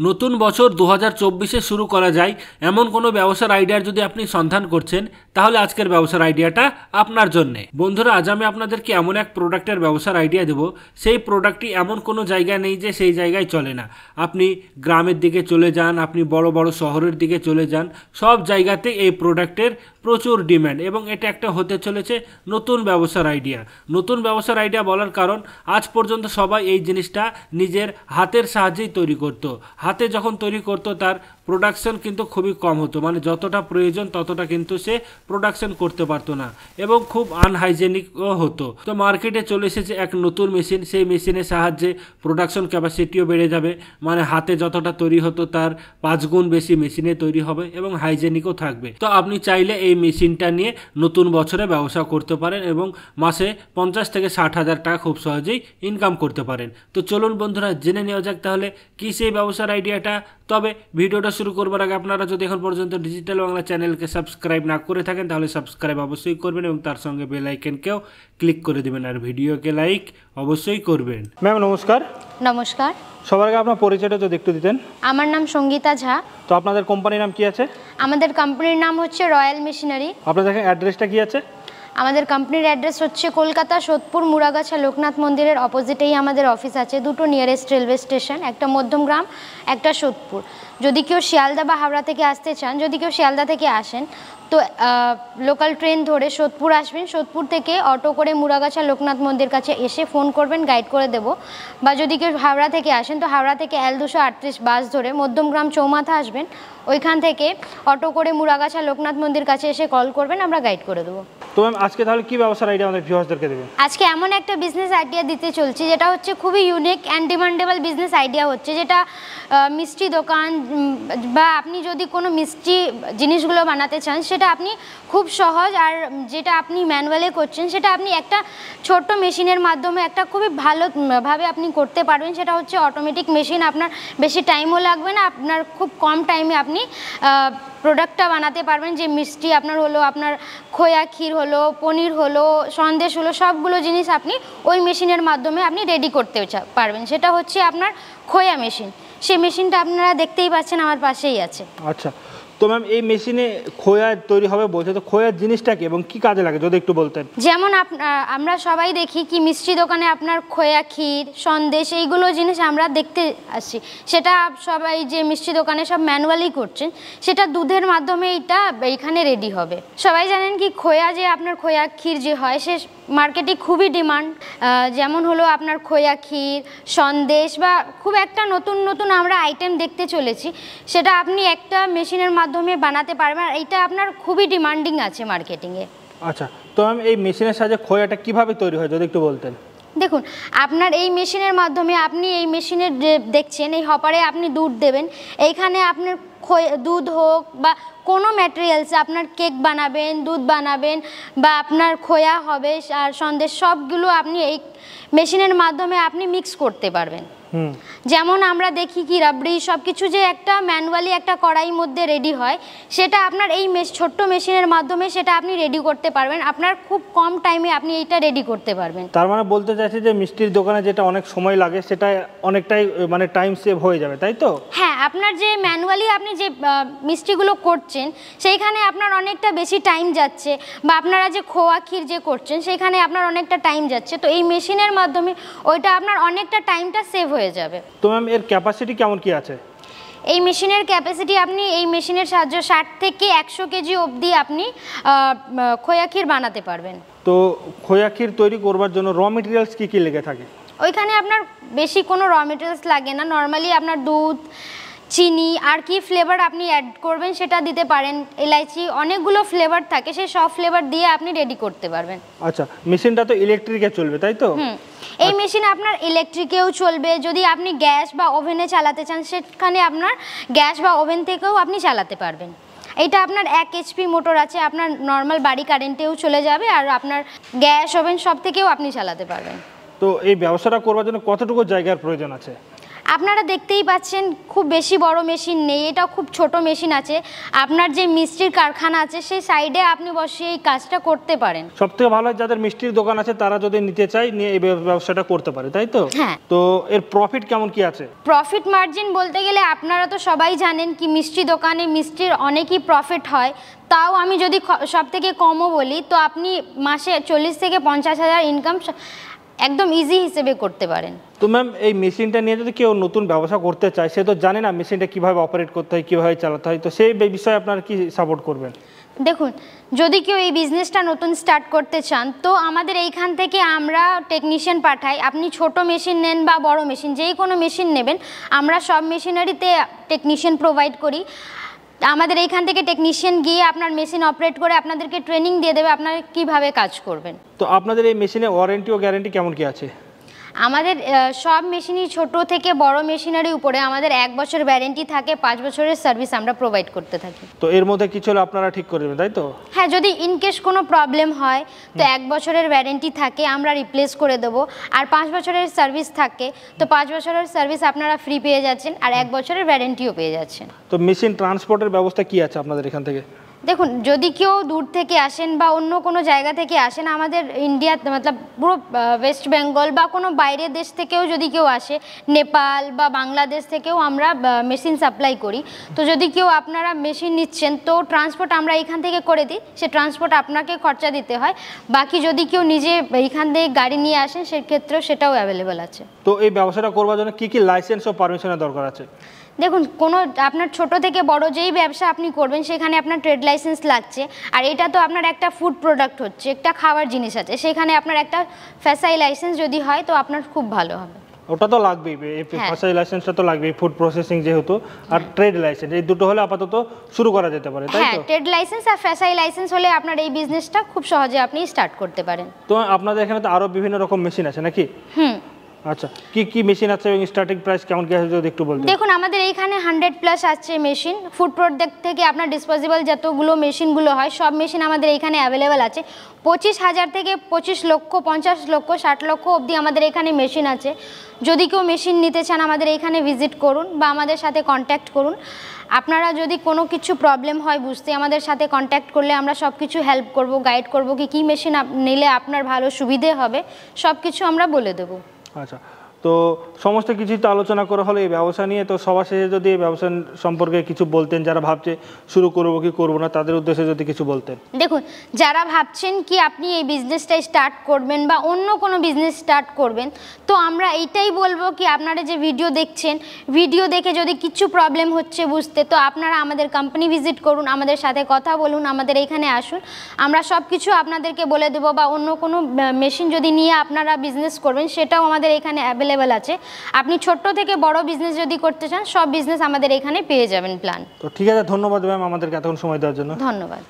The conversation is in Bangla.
নতুন বছর দু হাজার শুরু করা যায়। এমন কোনো ব্যবসার আইডিয়ার যদি আপনি সন্ধান করছেন, তাহলে আজকের ব্যবসার আইডিয়াটা আপনার জন্যে। বন্ধুরা, আজ আমি আপনাদেরকে এমন এক প্রোডাক্টের ব্যবসার আইডিয়া দেবো। সেই প্রোডাক্টটি এমন কোনো জায়গা নেই যে সেই জায়গায় চলে না। আপনি গ্রামের দিকে চলে যান, আপনি বড় বড় শহরের দিকে চলে যান, সব জায়গাতে এই প্রোডাক্টের প্রচুর ডিম্যান্ড এবং এটা একটা হতে চলেছে নতুন ব্যবসার আইডিয়া নতুন ব্যবসার আইডিয়া বলার কারণ, আজ পর্যন্ত সবাই এই জিনিসটা নিজের হাতের সাহায্যেই তৈরি করত। হাতে যখন তৈরি করত, তার প্রোডাকশন কিন্তু খুবই কম হতো। মানে যতটা প্রয়োজন, ততটা কিন্তু সে প্রোডাকশন করতে পারতো না এবং খুব আনহাইজেনিকও হতো। তো মার্কেটে চলে এসেছে এক নতুন মেশিন সেই মেশিনের সাহায্যে প্রোডাকশন ক্যাপাসিটিও বেড়ে যাবে। মানে হাতে যতটা তৈরি হতো, তার পাঁচ গুণ বেশি মেশিনে তৈরি হবে এবং হাইজেনিকও থাকবে। তো আপনি চাইলে এই মেশিনটা নিয়ে নতুন বছরে ব্যবসা করতে পারেন এবং মাসে পঞ্চাশ থেকে ষাট হাজার টাকা খুব সহজেই ইনকাম করতে পারেন। তো চলুন বন্ধুরা, জেনে নেওয়া যাক তাহলে কী সেই ব্যবসার আইডিয়াটা। তবে ভিডিওটা শুরু করবার আগে আপনারা যদি এখন পর্যন্ত ডিজিটাল বাংলা চ্যানেলকে সাবস্ক্রাইব না করে থাকেন তাহলে সাবস্ক্রাইব অবশ্যই করবেন এবং তার সঙ্গে বেল আইকনকেও ক্লিক করে দেবেন। আর ভিডিওকে লাইক অবশ্যই করবেন। ম্যাম নমস্কার। নমস্কার। সবার আগে আপনার পরিচয়টা যদি একটু দিতেন। আমার নাম সঙ্গীতা ঝা। তো আপনাদের কোম্পানির নাম কি আছে? আমাদের কোম্পানির নাম হচ্ছে রয়্যাল মেশিনারি আপনাদের অ্যাড্রেসটা কি আছে? আমাদের কোম্পানির অ্যাড্রেস হচ্ছে কলকাতা, সোদপুর, মুরাগাছা, লোকনাথ মন্দিরের অপোজিটেই আমাদের অফিস আছে। দুটো নিয়ারেস্ট রেলওয়ে স্টেশন একটা মধ্যমগ্রাম একটা সোদপুর। যদি কেউ শিয়ালদা বা হাওড়া থেকে আসতে চান যদি কেউ শিয়ালদা থেকে আসেন তো লোকাল ট্রেন ধরে সোদপুর আসবেন। সোদপুর থেকে অটো করে মুরাগাছা লোকনাথ মন্দির কাছে এসে ফোন করবেন গাইড করে দেব। বা যদি কেউ হাওড়া থেকে আসেন তো হাওড়া থেকে এল দুশো আটত্রিশ বাস ধরে মধ্যমগ্রাম চৌমাথা আসবেন। ওইখান থেকে অটো করে মুরাগাছা লোকনাথ মন্দির কাছে এসে কল করবেন আমরা গাইড করে দেবো। তো ম্যাম আজকে তাহলে কি ব্যবসার আইডিয়া আমাদের ভিউয়ার্সদেরকে দেবেন? আজকে এমন একটা বিজনেস আইডিয়া দিতে চলছি যেটা হচ্ছে খুবই unique and demandable business idea হচ্ছে যেটা মিষ্টি দোকান বা আপনি যদি কোনো মিষ্টি জিনিসগুলো বানাতে চান, সেটা আপনি খুব সহজ আর যেটা আপনি ম্যানুয়ালে করছেন, সেটা আপনি একটা ছোট্ট মেশিনের মাধ্যমে একটা খুবই ভালোভাবে আপনি করতে পারবেন। সেটা হচ্ছে অটোমেটিক মেশিন আপনার বেশি টাইমও লাগবে না, আপনার খুব কম টাইমে আপনি প্রোডাক্টটা বানাতে পারবেন। যে মিষ্টি আপনার হলো, আপনার খোয়া ক্ষীর হলো, পনির হলো, সন্দেশ হলো, সবগুলো জিনিস আপনি ওই মেশিনের মাধ্যমে আপনি রেডি করতে পারবেন। সেটা হচ্ছে আপনার খোয়া মেশিন সেই মেশিনটা আপনারা দেখতেই পাচ্ছেন আমার পাশেই আছে। আচ্ছা। তো ম্যাম এই মেশিনে খোয়া তৈরি হবে বলছে, তো খোয়ার জিনিসটা কি এবং কি কাজে লাগে? যদি একটু বলতেন। যেমন আমরা সবাই দেখি কি মিষ্টি দোকানে আপনার খোয়া ক্ষীর, সন্দেশ, এইগুলো জিনিস আমরা দেখতে আসি। সেটা সবাই যে মিষ্টি দোকানে সব ম্যানুয়ালি করছেন, সেটা দুধের মাধ্যমে এইটা এইখানে রেডি হবে। সবাই জানেন কি, খোয়া যে আপনার খোয়া ক্ষীর যে হয়, সে মার্কেটে খুবই ডিমান্ড যেমন হলো আপনার খোয়া ক্ষীর, সন্দেশ বা খুব একটা নতুন নতুন আমরা আইটেম দেখতে চলেছি। সেটা আপনি একটা মেশিনের মাধ্যমে বানাতে পারবেন আর এইটা আপনার খুবই ডিমান্ডিং আছে মার্কেটিংয়ে আচ্ছা তো ম্যাম এই মেশিনের সাহায্যে খোয়াটা কীভাবে তৈরি হয় যদি একটু বলতেন? দেখুন আপনার এই মেশিনের মাধ্যমে আপনি এই মেশিনের দেখছেন এই হপারে আপনি দুধ দেবেন এইখানে আপনার দুধ হোক বা কোনো ম্যাটেরিয়ালস আপনার কেক বানাবেন দুধ বানাবেন বা আপনার খোয়া হবে আর সন্দেশ সবগুলো আপনি এই মেশিনের মাধ্যমে আপনি মিক্স করতে পারবেন। যেমন আমরা দেখি কি রাবড়ি সব কিছু যে একটা ম্যানুয়ালি একটা কড়াই মধ্যে রেডি হয় সেটা আপনার এই ছোট্ট মেশিনের মাধ্যমে সেটা আপনি রেডি করতে পারবেন। আপনার খুব কম টাইমে আপনি এইটা রেডি করতে পারবেন। তার মানে বলতে চাইছি যে মিষ্টির দোকানে যেটা অনেক সময় লাগে সেটা অনেকটাই মানে টাইম সেভ হয়ে যাবে তাই তো? হ্যাঁ আপনার যে ম্যানুয়ালি আপনি যে মিষ্টিগুলো করছেন সেইখানে আপনার অনেকটা বেশি টাইম যাচ্ছে বা আপনারা যে খোয়া ক্ষীর যে করছেন সেখানে আপনার অনেকটা টাইম যাচ্ছে। তো এই মেশিনের মাধ্যমে ওইটা আপনার অনেকটা টাইমটা সেভ হয়ে যাবে। তো ম্যাম এর ক্যাপাসিটি কেমন কি আছে? এই মেশিনের ক্যাপাসিটি আপনি এই মেশিনের সাহায্য ষাট থেকে একশো কেজি অবধি আপনি খোয়া ক্ষীর বানাতে পারবেন। তো খোয়া ক্ষীর তৈরি করবার জন্য র মেটেরিয়ালস কী কী লেগে থাকে? ওইখানে আপনার বেশি কোনো র মেটেরিয়ালস লাগে না। নর্মালি আপনার দুধ চিনি আর কি ফ্লেভার আপনি অ্যাড করবেন সেটা দিতে পারেন। এলাইচি অনেকগুলো ফ্লেভার থাকে সেই সব ফ্লেভার দিয়ে আপনি রেডি করতে পারবেন। আচ্ছা মেশিনটা তো ইলেকট্রিকে চলবে তাই তো? এই মেশিন আপনার ইলেকট্রিকেও চলবে। যদি আপনি গ্যাস বা ওভেনে চালাতে চান সেখানে আপনার গ্যাস বা ওভেন থেকেও আপনি চালাতে পারবেন। এটা আপনার এক এইচপি মোটর আছে আপনার নর্মাল বাড়ি কারেন্টেও চলে যাবে আর আপনার গ্যাস ওভেন সব থেকেও আপনি চালাতে পারবেন। তো এই ব্যবসাটা করবার জন্য কতটুকু জায়গার প্রয়োজন আছে? আপনারা দেখতেই পাচ্ছেন খুব বেশি বড় মেশিন নেই এটা খুব ছোট মেশিন আছে। আপনার যে মিষ্টির কারখানা আছে সেই সাইডে আপনি বসে এই কাজটা করতে পারেন। সব থেকে ভালো যাদের মিষ্টির দোকান আছে তারা যদি নিতে চায় নিয়ে এই ব্যবসাটা করতে পারে তাই তো? হ্যাঁ। তো এর প্রফিট কেমন কি আছে? প্রফিট মার্জিন বলতে গেলে আপনারা তো সবাই জানেন কি মিষ্টি দোকানে মিষ্টির অনেকই প্রফিট হয়। তাও আমি যদি সব থেকে কমও বলি তো আপনি মাসে চল্লিশ থেকে পঞ্চাশ হাজার ইনকাম একদম ইজি হিসেবে করতে পারেন। তো ম্যাম এই মেশিনটা নিয়ে যদি কেউ নতুন ব্যবসা করতে চায় সে তো জানে না মেশিনটা কীভাবে অপারেট করতে হয় কীভাবে চালাতে হয়। তো সেই বিষয়ে আপনারা কি সাপোর্ট করবেন দেখুন যদি কেউ এই বিজনেসটা নতুন স্টার্ট করতে চান তো আমাদের এইখান থেকে আমরা টেকনিশিয়ান পাঠাই। আপনি ছোট মেশিন নেন বা বড় মেশিন যেই কোনো মেশিন নেবেন আমরা সব মেশিনারিতে টেকনিশিয়ান প্রোভাইড করি। আমাদের এইখান থেকে টেকনিশিয়ান গিয়ে আপনার মেশিন অপারেট করে আপনাদেরকে ট্রেনিং দিয়ে দেবে, আপনারা কীভাবে কাজ করবেন? তো আপনাদের এই মেশিনে ওয়ারেন্টি ও গ্যারেন্টি কেমন কি আছে? আমাদের সব মেশিনই ছোট থেকে বড় মেশিনারি উপরে আমাদের এক বছর ওয়ারেন্টি থাকে পাঁচ বছরের সার্ভিস আমরা প্রোভাইড করতে থাকি। তো এর মধ্যে কিছু হলে আপনারা ঠিক করে দেবেন তাই তো? হ্যাঁ যদি ইনকেস কোনো প্রবলেম হয় তো এক বছরের ওয়ারেন্টি থাকে আমরা রিপ্লেস করে দেবো। আর পাঁচ বছরের সার্ভিস থাকে তো পাঁচ বছরের সার্ভিস আপনারা ফ্রি পেয়ে যাচ্ছেন আর এক বছরের ওয়ারেন্টিও পেয়ে যাচ্ছেন। তো মেশিন ট্রান্সপোর্টের ব্যবস্থা কি আছে আপনাদের এখান থেকে? দেখুন, যদি কেউ দূর থেকে আসেন বা অন্য কোনো জায়গা থেকে আসেন, আমাদের ইন্ডিয়া মতলব পুরো ওয়েস্ট বেঙ্গল বা কোনো বাইরের দেশ থেকেও যদি কেউ আসে, নেপাল বা বাংলাদেশ থেকেও আমরা মেশিন সাপ্লাই করি। তো যদি কেউ আপনারা মেশিন নিচ্ছেন, তো ট্রান্সপোর্ট আমরা এখান থেকে করে দিই। সে ট্রান্সপোর্ট আপনাকে খরচা দিতে হয়। বাকি যদি কেউ নিজে এইখান থেকে গাড়ি নিয়ে আসেন, সেক্ষেত্রেও সেটাও অ্যাভেলেবেল আছে। তো এই ব্যবসাটা করবার জন্য কি কি লাইসেন্স ও পারমিশনের দরকার আছে? দেখুন কোনো আপনার ছোট থেকে বড় যেই ব্যবসা আপনি করবেন সেখানে আপনার ট্রেড লাইসেন্স লাগছে। আর এটা তো আপনার একটা ফুড প্রোডাক্ট হচ্ছে একটা খাওয়ার জিনিস আছে। সেখানে আপনার একটা ফ্যাসাই লাইসেন্স যদি হয় তো আপনার খুব ভালো হবে। ওটা তো লাগবেই হ্যাঁ। লাইসেন্সটা তো লাগবেই ফুড প্রসেসিং যেহেতু আর ট্রেড লাইসেন্স এই দুটো হলে আপাতত শুরু করা যেতে পারে তাই হ্যাঁ তো? ট্রেড লাইসেন্স আর ফ্যাসাই লাইসেন্স হলে আপনার এই বিজনেসটা খুব সহজে আপনি স্টার্ট করতে পারেন। তো আপনাদের এখানে তো আরও বিভিন্ন রকম মেশিন আছে নাকি? হুম আচ্ছা কি কি মেশিন আছে এবং স্টার্টিং প্রাইস কেমন কি আছে যদি একটু বলতেন? দেখুন, আমাদের এইখানে হান্ড্রেড প্লাস আছে মেশিন ফুড প্রোডাক্ট থেকে আপনার ডিসপোজেবল যতগুলো মেশিনগুলো হয়, সব মেশিন আমাদের এইখানে অ্যাভেলেবেল আছে। পঁচিশ হাজার থেকে পঁচিশ লক্ষ, পঞ্চাশ লক্ষ, ষাট লক্ষ অবধি আমাদের এখানে মেশিন আছে। যদি কেউ মেশিন নিতে চান, আমাদের এখানে ভিজিট করুন বা আমাদের সাথে কন্ট্যাক্ট করুন। আপনারা যদি কোনো কিছু প্রবলেম হয় বুঝতে, আমাদের সাথে কন্ট্যাক্ট করলে আমরা সব কিছু হেল্প করব গাইড করব কি, কী মেশিন নিলে আপনার ভালো সুবিধে হবে সব কিছু আমরা বলে দেবো। আচ্ছা তো সমস্ত কিছুই তো আলোচনা করা হলো, এই ব্যবসা নিয়ে। তো সবার শেষে যদি এই ব্যবসা সম্পর্কে কিছু বলতেন, যারা ভাবছে শুরু করব কি করব না, তাদের উদ্দেশ্যে যদি কিছু বলতেন। দেখুন, যারা ভাবছেন কি আপনি এই বিজনেসটা স্টার্ট করবেন বা অন্য কোনো বিজনেস স্টার্ট করবেন, তো আমরা এইটাই বলব কি আপনারা যে ভিডিও দেখছেন ভিডিও দেখে যদি কিছু প্রবলেম হচ্ছে বুঝতে, তো আপনারা আমাদের কোম্পানি ভিজিট করুন, আমাদের সাথে কথা বলুন, আমাদের এখানে আসুন। আমরা সব কিছু আপনাদেরকে বলে দেবো বা অন্য কোনো মেশিন যদি নিয়ে আপনারা বিজনেস করবেন, সেটাও আমাদের এখানে অ্যাভেলেবেল আছে। আপনি ছোট্ট থেকে বড় বিজনেস যদি করতে চান সব বিজনেস আমাদের এখানে পেয়ে যাবেন প্ল্যান তো ঠিক আছে ধন্যবাদ ম্যাম আমাদেরকে এতক্ষণ সময় দেওয়ার জন্য। ধন্যবাদ।